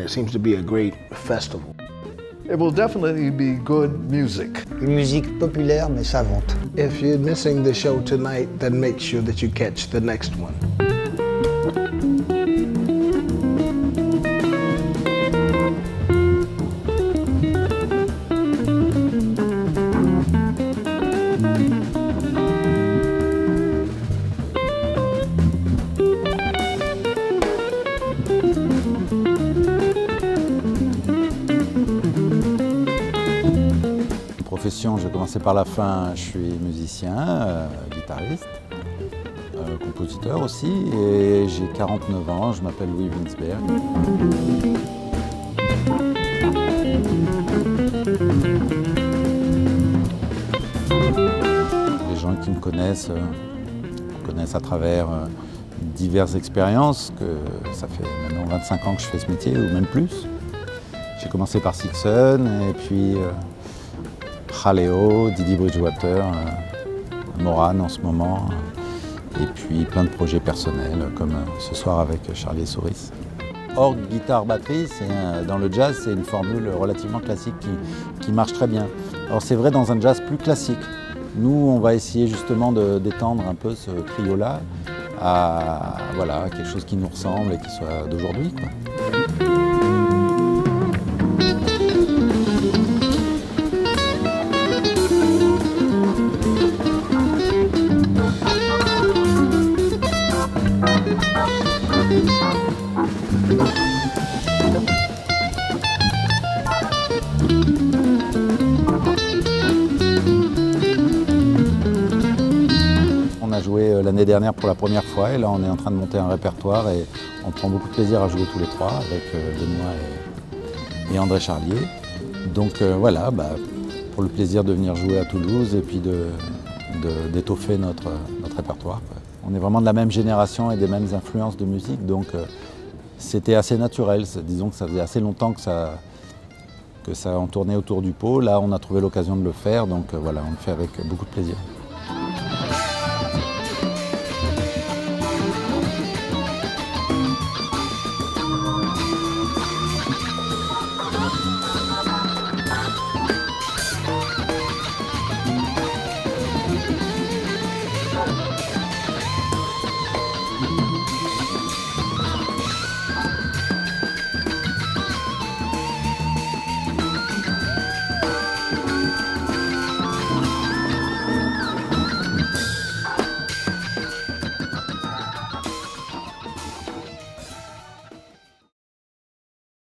It seems to be a great festival. It will definitely be good music. Une musique populaire mais savante. If you're missing the show tonight, then make sure that you catch the next one. Profession, j'ai commencé par la fin, je suis musicien, euh, guitariste, euh, compositeur aussi, et j'ai 49 ans, je m'appelle Louis Winsberg. Les gens qui me connaissent euh, me connaissent à travers euh, diverses expériences, que ça fait maintenant 25 ans que je fais ce métier, ou même plus. J'ai commencé par Sixon, et puis euh, Jaleo, Didi Bridgewater, euh, Moran en ce moment, euh, et puis plein de projets personnels, comme euh, ce soir avec Charlie Souris. Orgue, guitare, batterie, dans le jazz, c'est une formule relativement classique qui, marche très bien. Alors c'est vrai dans un jazz plus classique. Nous, on va essayer justement d'étendre un peu ce trio-là à voilà, quelque chose qui nous ressemble et qui soit d'aujourd'hui. On a joué euh, l'année dernière pour la première fois et là on est en train de monter un répertoire et on prend beaucoup de plaisir à jouer tous les trois avec euh, Benoît et, André Charlier. Donc euh, voilà, bah, pour le plaisir de venir jouer à Toulouse et puis d'étoffer notre répertoire. On est vraiment de la même génération et des mêmes influences de musique, donc euh, c'était assez naturel. Disons que ça faisait assez longtemps que ça, que ça en tournait autour du pot. Là, on a trouvé l'occasion de le faire, donc euh, voilà, on le fait avec beaucoup de plaisir.